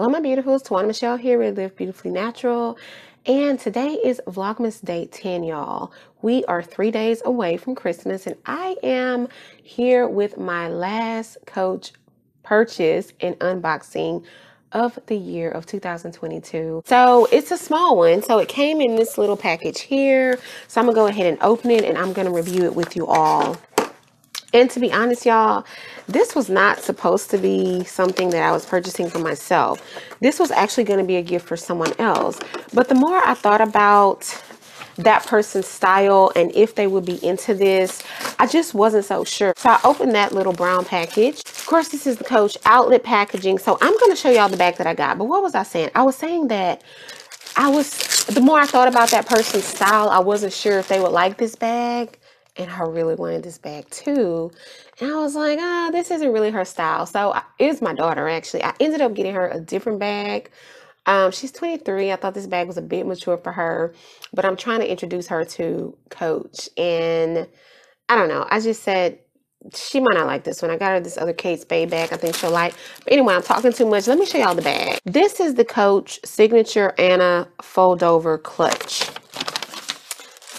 Hello, my beautifuls. Tawana Michelle here with Live Beautifully Natural. And today is Vlogmas Day 10, y'all. We are three days away from Christmas, and I am here with my last Coach purchase and unboxing of the year of 2022. So it's a small one. So it came in this little package here. So I'm gonna go ahead and open it and I'm gonna review it with you all. And to be honest, y'all, this was not supposed to be something that I was purchasing for myself. This was actually going to be a gift for someone else. But the more I thought about that person's style and if they would be into this, I just wasn't so sure. So I opened that little brown package. Of course, this is the Coach outlet packaging. So I'm going to show y'all the bag that I got. But what was I saying? I was saying that I was, the more I thought about that person's style, I wasn't sure if they would like this bag and I really wanted this bag too. And I was like, ah, oh, this isn't really her style. So it was my daughter actually. I ended up getting her a different bag. Um, she's 23. I thought this bag was a bit mature for her, but I'm trying to introduce her to Coach. And I don't know. I just said she might not like this one. I got her this other Kate Spade bag. I think she'll like. But anyway, I'm talking too much. Let me show y'all the bag. This is the Coach Signature Anna Fold Over Clutch.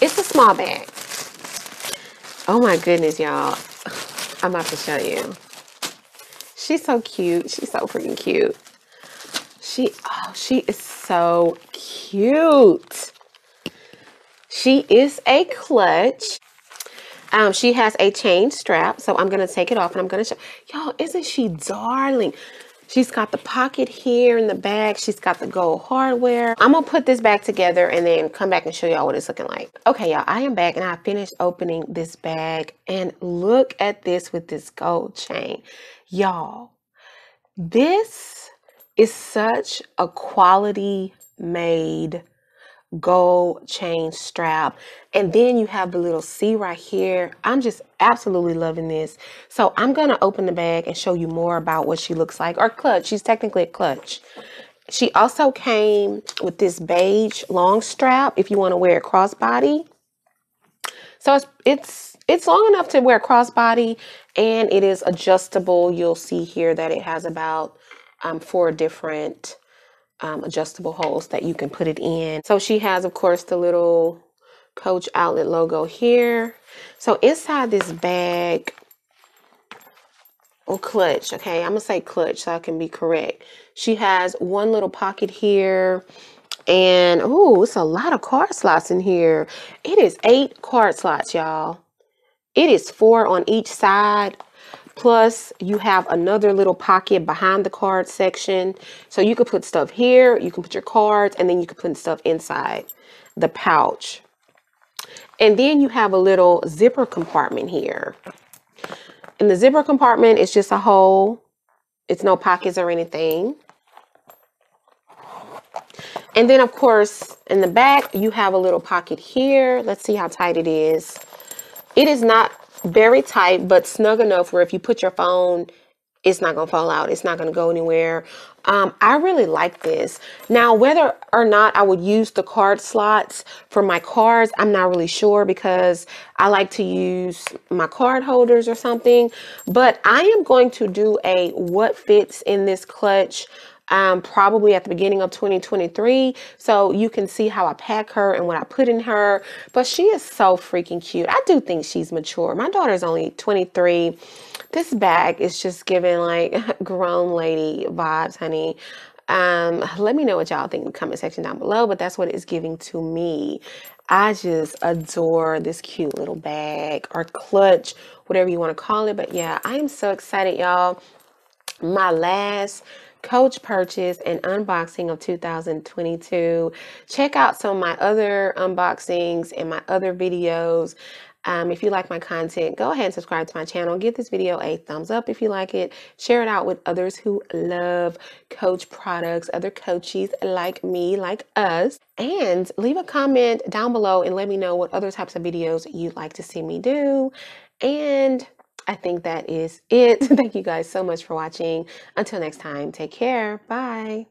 It's a small bag. Oh my goodness, y'all. I'm about to show you. She's so cute. She's so freaking cute. She, oh, she is so cute. She is a clutch. Um, she has a chain strap, so I'm gonna take it off and I'm gonna show y'all. Isn't she darling? She's got the pocket here in the back. She's got the gold hardware. I'm gonna put this back together and then come back and show y'all what it's looking like. Okay, y'all, I am back and I finished opening this bag and look at this with this gold chain. Y'all, this is such a quality made gold chain strap. And then you have the little C right here. I'm just absolutely loving this. So I'm going to open the bag and show you more about what she looks like. Or clutch. She's technically a clutch. She also came with this beige long strap if you want to wear it crossbody. So it's, it's, it's long enough to wear crossbody and it is adjustable. You'll see here that it has about um, four different um, adjustable holes that you can put it in. So she has, of course, the little Coach outlet logo here. So inside this bag, or clutch, okay, I'm gonna say clutch so I can be correct. She has one little pocket here. And oh, it's a lot of card slots in here. It is eight card slots, y'all. It is four on each side. Plus, you have another little pocket behind the card section. So you could put stuff here, you can put your cards, and then you can put stuff inside the pouch. And then you have a little zipper compartment here. In the zipper compartment, it's just a hole. It's no pockets or anything. And then, of course, in the back, you have a little pocket here. Let's see how tight it is. It is not very tight, but snug enough where if you put your phone, it's not going to fall out. It's not going to go anywhere. Um, I really like this. Now, whether or not I would use the card slots for my cards, I'm not really sure because I like to use my card holders or something. But I am going to do a what fits in this clutch um, probably at the beginning of 2023. So you can see how I pack her and what I put in her. But she is so freaking cute. I do think she's mature. My daughter is only 23. This bag is just giving like grown lady vibes, honey. Um, let me know what y'all think in the comment section down below, but that's what it's giving to me. I just adore this cute little bag or clutch, whatever you want to call it. But yeah, I am so excited, y'all. My last coach purchase and unboxing of 2022. Check out some of my other unboxings and my other videos. Um, if you like my content, go ahead and subscribe to my channel. Give this video a thumbs up if you like it. Share it out with others who love coach products, other coaches like me, like us. And leave a comment down below and let me know what other types of videos you'd like to see me do. And I think that is it. Thank you guys so much for watching. Until next time, take care. Bye.